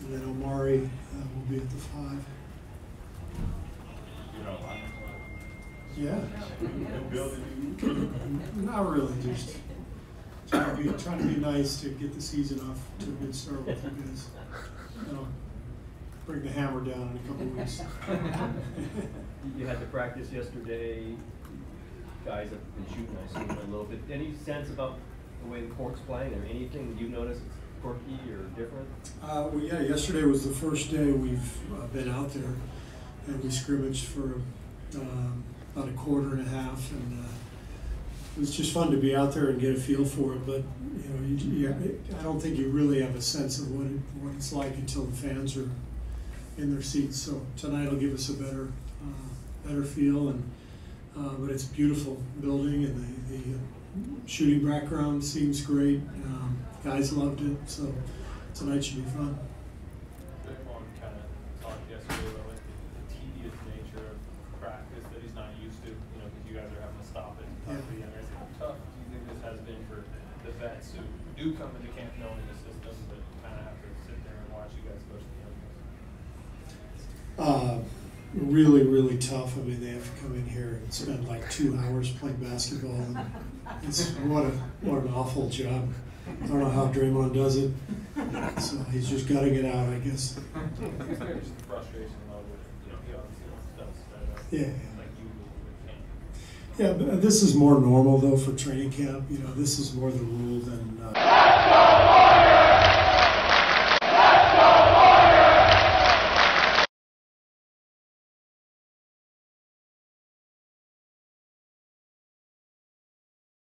and then Omari uh, will be at the five. Yeah. Not really, just trying to be, trying to be nice to get the season off to a good start with you guys. Bring the hammer down in a couple weeks. You had the practice yesterday, guys have been shooting, I assume, a little bit. Any sense about the way the court's playing, or anything you noticed that's quirky or different? Uh, well, yeah, yesterday was the first day we've uh, been out there, and we scrimmaged for um, about a quarter and a half, and uh, it was just fun to be out there and get a feel for it. But you know, you, you, I don't think you really have a sense of what it, what it's like until the fans are in their seats. So tonight will give us a better uh, better feel, and uh, but it's a beautiful building, and the, the shooting background seems great. Um, guys loved it, so tonight should be fun. Draymond kind of talked yesterday about like the, the tedious nature of practice that he's not used to, you know, because you guys are having to stop it and talk to the young guys. Tough do you think this has been for the vets who do come into camp knowing the system, but kind of have to sit there and watch you guys coach the guys? Uh, really, really tough. I mean, they have to come in here and spend like two hours playing basketball. And it's what a what an awful job. I don't know how Draymond does it. So he's just gutting it out, I guess. Yeah. Yeah, but this is more normal though for training camp. You know, this is more the rule than. Uh,